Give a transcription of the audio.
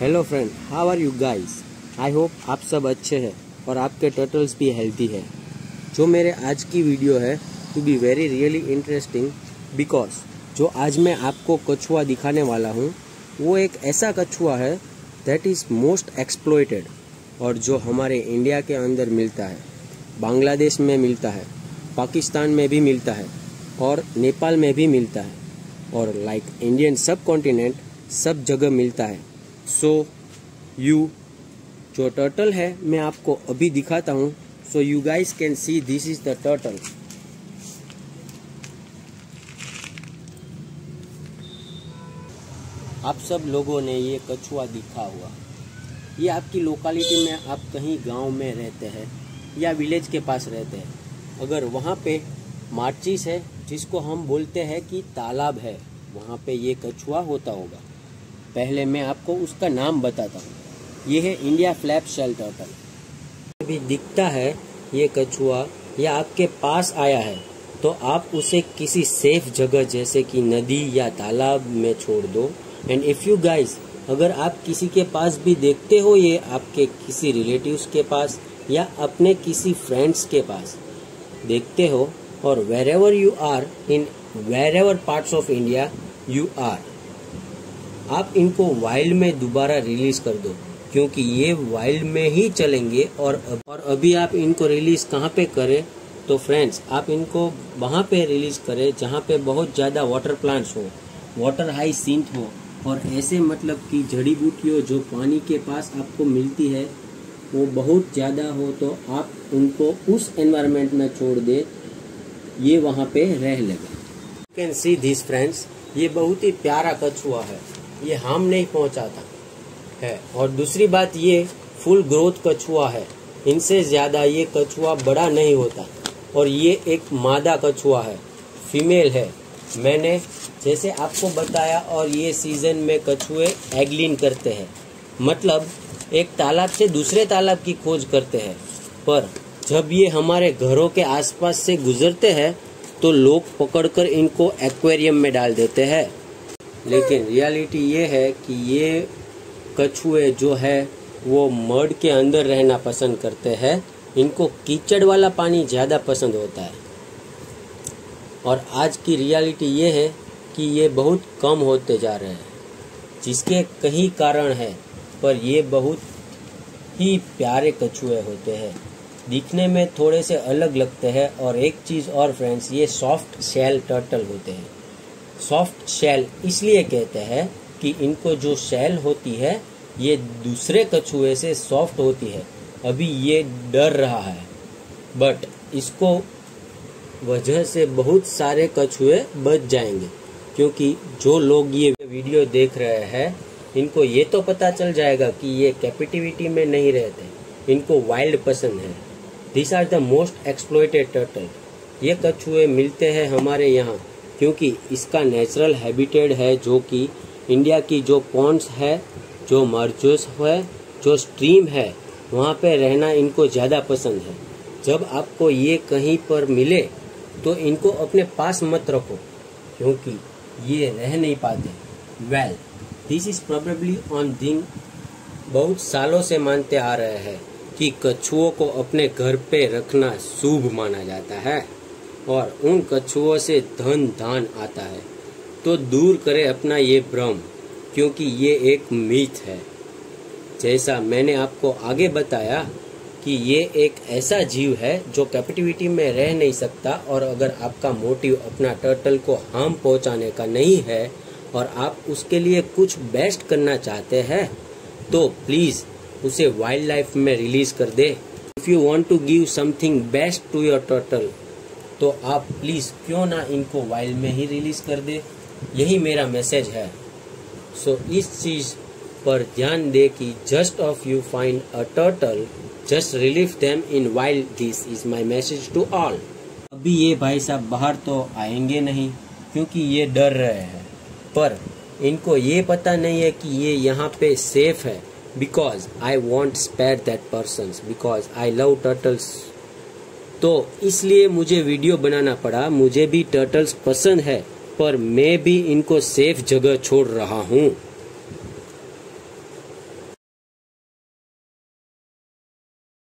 Hello friend how are you guys I hope आप सब अच्छे हैं और आपके टर्टल्स भी हेल्थी है। जो मेरे आज की वीडियो है to be very really interesting because जो आज मैं आपको कछुआ दिखाने वाला हूँ, वो एक ऐसा कछुआ है दैट इज़ मोस्ट एक्सप्लोइटेड और जो हमारे इंडिया के अंदर मिलता है बांग्लादेश में मिलता है पाकिस्तान में भी मिलता है और नेपाल में भी मिलता है और लाइक इंडियन सब कॉन्टिनेंट सब जगह मिलता है। सो यू जो टर्टल है, मैं आपको अभी दिखाता हूँ। So you guys can see this is the turtle आप सब लोगों ने ये कछुआ दिखा हुआ ये आपकी लोकालिटी में आप कहीं गाँव में रहते हैं या विलेज के पास रहते हैं। अगर वहाँ पे मार्चिस है, जिसको हम बोलते हैं कि तालाब है, वहाँ पे ये कछुआ होता होगा। पहले मैं आपको उसका नाम बताता हूँ। ये है इंडिया फ्लैप शेल टर्टल अभी दिखता है ये कछुआ, या आपके पास आया है तो आप उसे किसी सेफ़ जगह, जैसे कि नदी या तालाब में छोड़ दो। एंड इफ़ यू गाइस अगर आप किसी के पास भी देखते हो ये आपके किसी रिलेटिव्स के पास या अपने किसी फ्रेंड्स के पास, देखते हो और wherever you are in wherever part of India you are आप इनको वाइल्ड में दोबारा रिलीज़ कर दो, क्योंकि ये वाइल्ड में ही चलेंगे और और अभी आप इनको रिलीज़ कहाँ पे करें? तो फ्रेंड्स, आप इनको वहाँ पे रिलीज़ करें जहाँ पे बहुत ज़्यादा वाटर प्लांट्स हो, वाटर हाई सींट हो, और ऐसे मतलब कि जड़ी बूटियों जो पानी के पास आपको मिलती है, वो बहुत ज़्यादा हो तो आप उनको उस एनवायरनमेंट में छोड़ दे, ये वहाँ पे रह लगे। कैन सी दिस फ्रेंड्स ये बहुत ही प्यारा कछुआ है। ये हार्म नहीं पहुंचाता है। और दूसरी बात ये, फुल ग्रोथ कछुआ है। इनसे ज़्यादा ये कछुआ बड़ा नहीं होता। और ये एक मादा कछुआ है, फीमेल है। मैंने जैसे आपको बताया, और ये सीज़न में कछुए एगलिन करते हैं। मतलब एक तालाब से दूसरे तालाब की खोज करते हैं। पर जब ये हमारे घरों के आसपास से गुजरते हैं तो लोग पकड़कर इनको एक्वेरियम में डाल देते हैं। लेकिन रियलिटी ये है कि ये कछुए जो है, वो मड के अंदर रहना पसंद करते हैं। इनको कीचड़ वाला पानी ज़्यादा पसंद होता है। और आज की रियलिटी ये है कि ये बहुत कम होते जा रहे हैं, जिसके कई कारण है। पर ये बहुत ही प्यारे कछुए होते हैं। दिखने में थोड़े से अलग लगते हैं और एक चीज़ और फ्रेंड्स ये सॉफ्ट शेल टर्टल होते हैं। सॉफ्ट शेल इसलिए कहते हैं कि इनको जो शेल होती है, ये दूसरे कछुए से सॉफ्ट होती है। अभी ये डर रहा है। बट इसको वजह से बहुत सारे कछुए बच जाएँगे। क्योंकि जो लोग ये वीडियो देख रहे हैं, इनको ये तो पता चल जाएगा कि ये कैपिटिविटी में नहीं रहते। इनको वाइल्ड पसंद है। This are the most exploited turtle ये कछुए मिलते हैं हमारे यहाँ। क्योंकि इसका नेचुरल हैबिटेट है जो कि इंडिया की जो पॉन्ड्स है, जो मर्जोस है, जो स्ट्रीम है, वहाँ पे रहना इनको ज़्यादा पसंद है। जब आपको ये कहीं पर मिले तो इनको अपने पास मत रखो, क्योंकि ये रह नहीं पाते। Well this is probably on thing बहुत सालों से मानते आ रहे हैं कि कछुओं को अपने घर पे रखना शुभ माना जाता है। और उन कछुओं से धन धान आता है तो दूर करे अपना ये भ्रम, क्योंकि ये एक मीथ है। जैसा मैंने आपको आगे बताया कि ये एक ऐसा जीव है जो कैपिटिविटी में रह नहीं सकता और अगर आपका मोटिव अपना टर्टल को हार्म पहुँचाने का नहीं है और आप उसके लिए कुछ बेस्ट करना चाहते हैं तो प्लीज़ उसे वाइल्ड लाइफ में रिलीज़ कर दे। If you want to give something best to your turtle तो आप प्लीज़ क्यों ना इनको वाइल्ड में ही रिलीज़ कर दे? यही मेरा मैसेज है। सो so, इस चीज़ पर ध्यान दे कि just of you find a turtle just relieve them in wild this is my message to all अभी ये भाई साहब बाहर तो आएँगे नहीं क्योंकि ये डर रहे हैं। पर इनको ये पता नहीं है कि ये यहाँ पे सेफ़ है because I want spare that person because I love turtles तो इसलिए मुझे वीडियो बनाना पड़ा। मुझे भी टर्टल्स पसंद है, पर मैं भी इनको सेफ़ जगह छोड़ रहा हूँ।